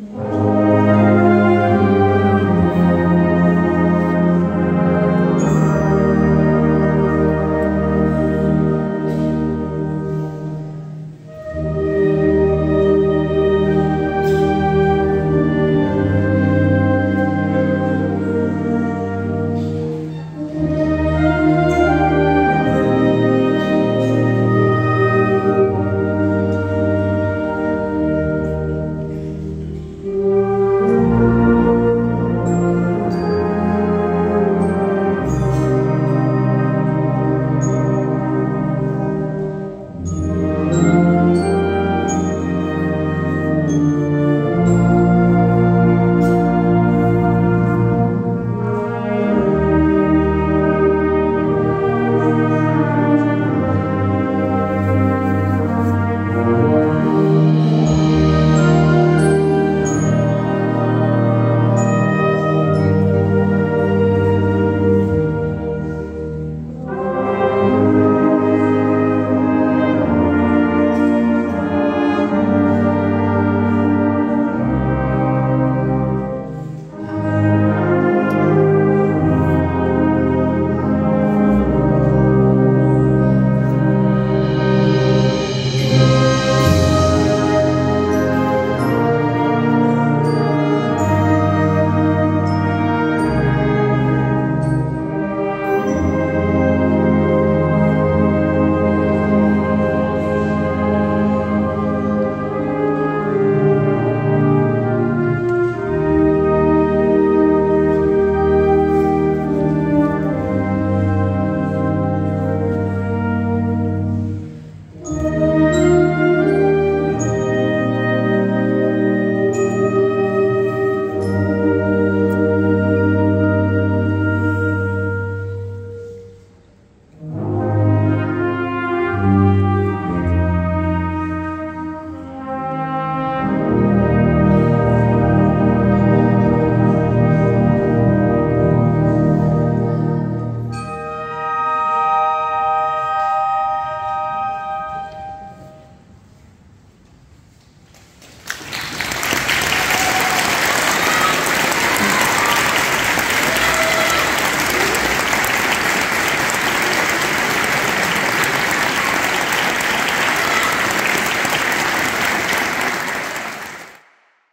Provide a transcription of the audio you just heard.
Yeah.